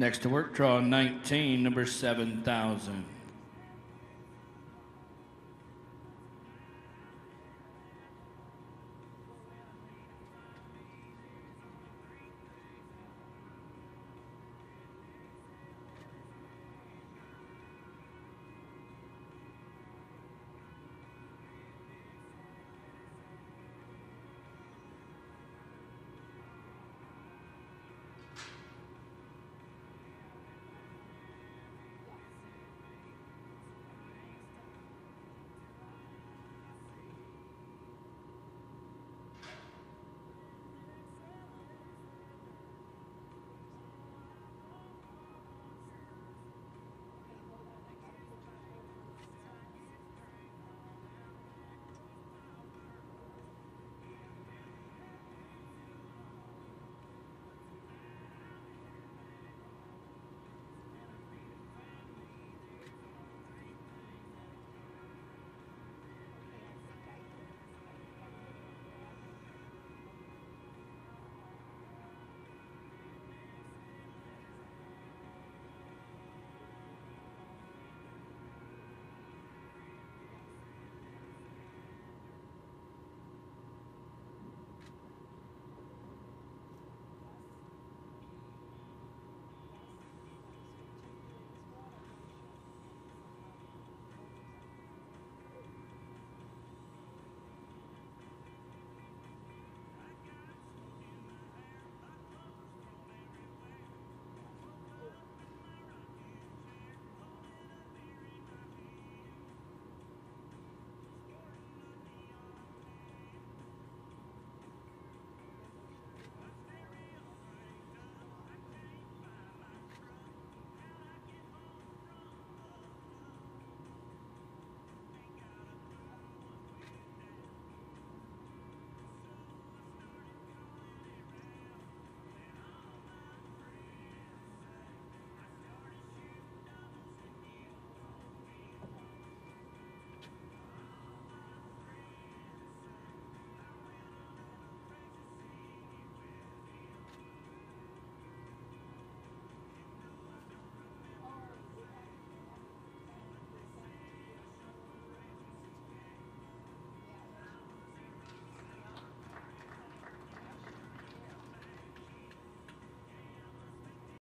Next to work, draw 19, number 7000.